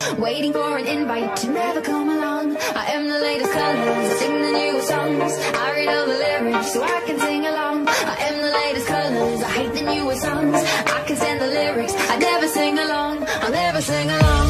Waiting for an invite to never come along. I am the latest colors, sing the newest songs. I read all the lyrics so I can sing along. I am the latest colors, I hate the newest songs. I can stand the lyrics, I never sing along. I'll never sing along.